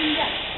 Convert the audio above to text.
心愿